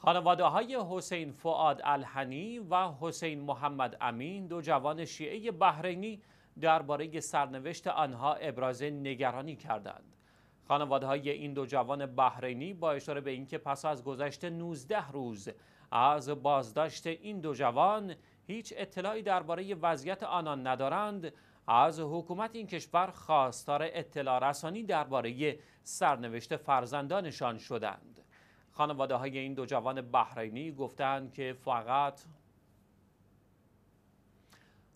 خانواده های حسین فعاد الهنی و حسین محمد امین دو جوان شیعه بحرینی درباره سرنوشت آنها ابراز نگرانی کردند. خانواده های این دو جوان بحرینی با اشاره به اینکه پس از گذشت 19 روز از بازداشت این دو جوان هیچ اطلاعی درباره وضعیت آنان ندارند از حکومت این کشور خواستار اطلاع رسانی درباره سرنوشت فرزندانشان شدند. خانواده های این دو جوان بحرینی گفتند که فقط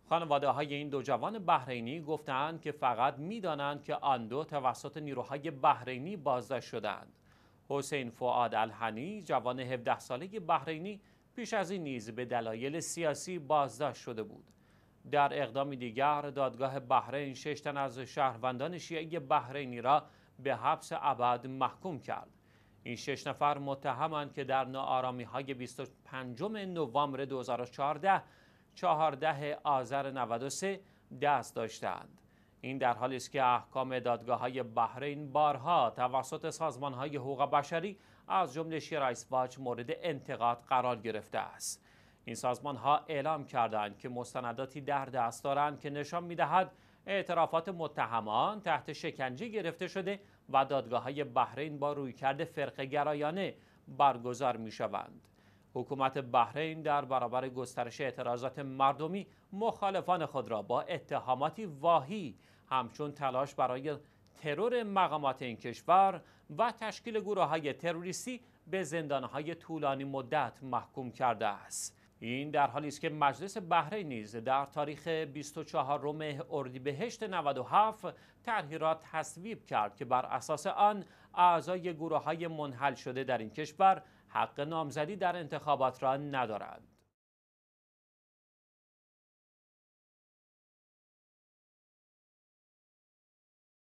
خانواده های این دو جوان بحرینی گفتند که فقط می‌دانند که آن دو توسط نیروهای بحرینی بازداشت شدند. حسین فعاد الهنی جوان 17 ساله بحرینی پیش از این نیز به دلایل سیاسی بازداشت شده بود. در اقدام دیگر دادگاه بحرین شش تن از شهروندان شیعه بحرینی را به حبس ابد محکوم کرد. این شش نفر متهمند که در ناآرامی های 25 نوامبر 2014 14 آذر 93 دست داشتند. این در حالی است که احکام دادگاه های بحرین بارها توسط سازمان های حقوق بشری از جمله شیرایس واچ مورد انتقاد قرار گرفته است. این سازمان ها اعلام کردند که مستنداتی در دست دارند که نشان می‌دهد اعترافات متهمان تحت شکنجه گرفته شده و دادگاه های بحرین با رویکرد فرقه گرایانه برگزار می شوند. حکومت بحرین در برابر گسترش اعتراضات مردمی مخالفان خود را با اتهاماتی واهی همچون تلاش برای ترور مقامات این کشور و تشکیل گروه های تروریستی به زندانهای طولانی مدت محکوم کرده است. این در حالی است که مجلس بحرین نیز در تاریخ 24 روم اردیبهشت 97 طرحی را تصویب کرد که بر اساس آن اعضای گروه های منحل شده در این کشور حق نامزدی در انتخابات را ندارند.